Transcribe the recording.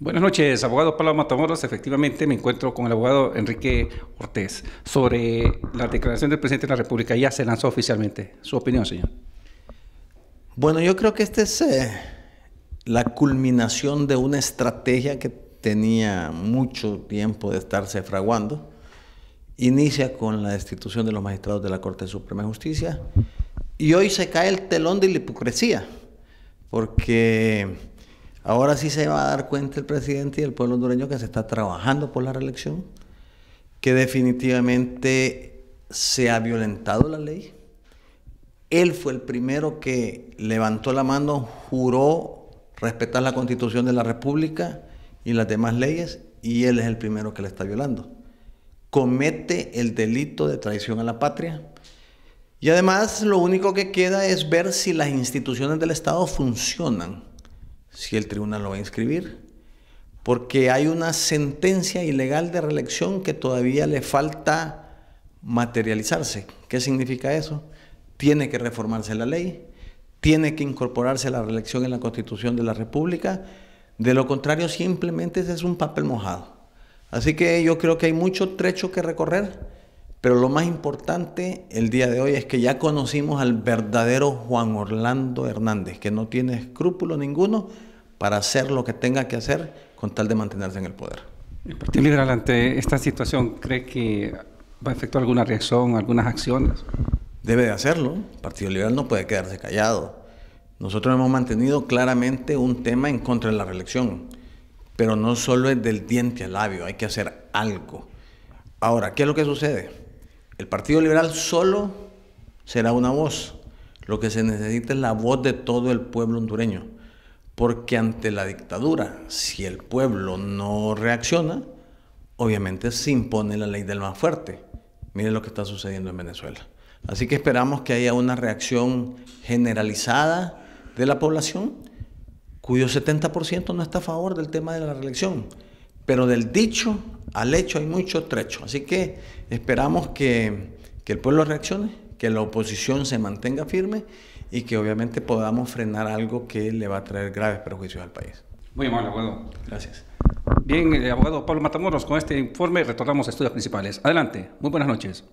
Buenas noches, abogado Pablo Matamoros. Efectivamente, me encuentro con el abogado Enrique Ortiz sobre la declaración del presidente de la República. Ya se lanzó oficialmente. Su opinión, señor. Bueno, yo creo que esta es eh, la culminación de una estrategia que tenía mucho tiempo de estarse fraguando. Inicia con la destitución de los magistrados de la Corte Suprema de Justicia y hoy se cae el telón de la hipocresía, porque Ahora sí se va a dar cuenta el presidente y el pueblo hondureño que se está trabajando por la reelección, que definitivamente se ha violentado la ley. Él fue el primero que levantó la mano, juró respetar la constitución de la República y las demás leyes, y él es el primero que la está violando. Comete el delito de traición a la patria. Y además lo único que queda es ver si las instituciones del Estado funcionan si el tribunal lo va a inscribir, porque hay una sentencia ilegal de reelección que todavía le falta materializarse. ¿Qué significa eso? Tiene que reformarse la ley, tiene que incorporarse la reelección en la Constitución de la República, de lo contrario simplemente es un papel mojado. Así que yo creo que hay mucho trecho que recorrer, pero lo más importante el día de hoy es que ya conocimos al verdadero Juan Orlando Hernández, que no tiene escrúpulo ninguno para hacer lo que tenga que hacer con tal de mantenerse en el poder. ¿El Partido Liberal ante esta situación cree que va a efectuar alguna reacción, algunas acciones? Debe de hacerlo. El Partido Liberal no puede quedarse callado. Nosotros hemos mantenido claramente un tema en contra de la reelección, pero no solo es del diente al labio, hay que hacer algo. Ahora, ¿qué es lo que sucede? El Partido Liberal solo será una voz. Lo que se necesita es la voz de todo el pueblo hondureño. Porque ante la dictadura, si el pueblo no reacciona, obviamente se impone la ley del más fuerte. Miren lo que está sucediendo en Venezuela. Así que esperamos que haya una reacción generalizada de la población, cuyo 70% no está a favor del tema de la reelección. Pero del dicho al hecho hay mucho trecho. Así que esperamos que, que el pueblo reaccione, que la oposición se mantenga firme y que obviamente podamos frenar algo que le va a traer graves perjuicios al país. Muy amable, abogado. Gracias. Bien, eh, abogado Pablo Matamoros, con este informe retornamos a estudios principales. Adelante, muy buenas noches.